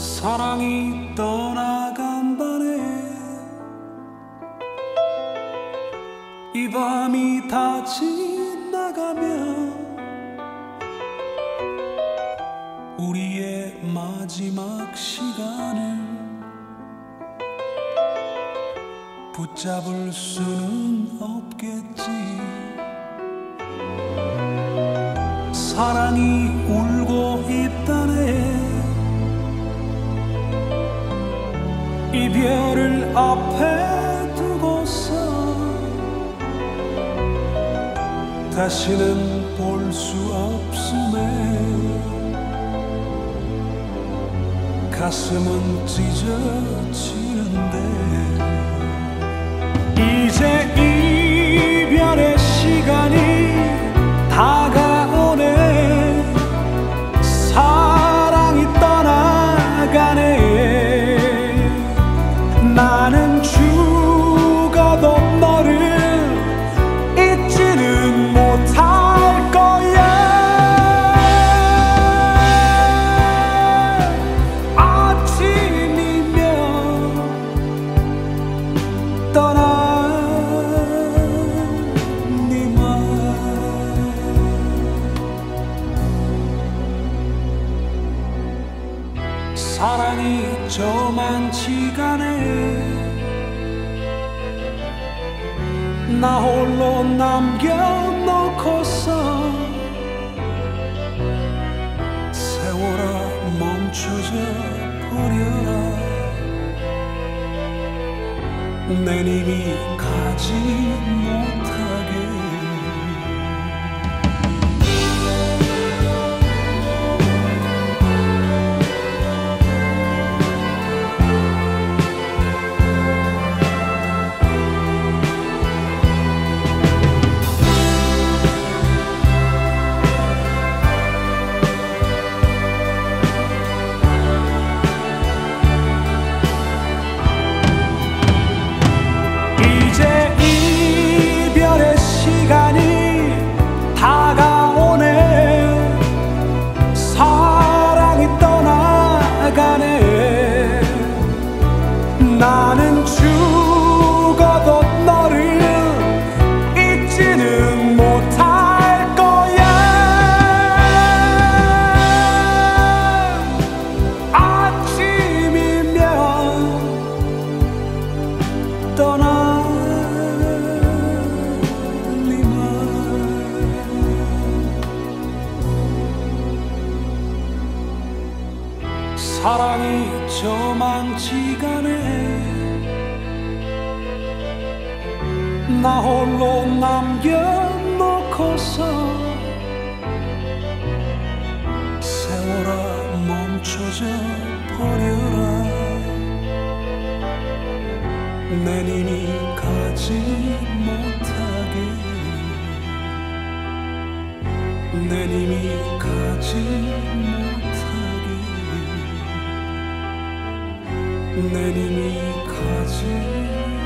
사랑이 떠나간 밤에 이 밤이 다 지나가면 우리의 마지막 시간을 붙잡을 수는 없겠지. 사랑이 울고 있다네 이별을 앞에 두고서 다시는 볼 수 없음에 가슴은 찢어지는데 사랑이 저만치가네. 나 홀로 남겨놓고서 세월아 멈춰져 버려라. 내 님이 가지 못하 나는 죽어도 너를 잊지는 못할 거야. 아침이면 떠나 사랑이 저만치가네. 나 홀로 남겨놓고서 세월아 멈춰져 버려라. 내 님이 가지 못하게. 내 님이 가지 못하게 내 님이 가지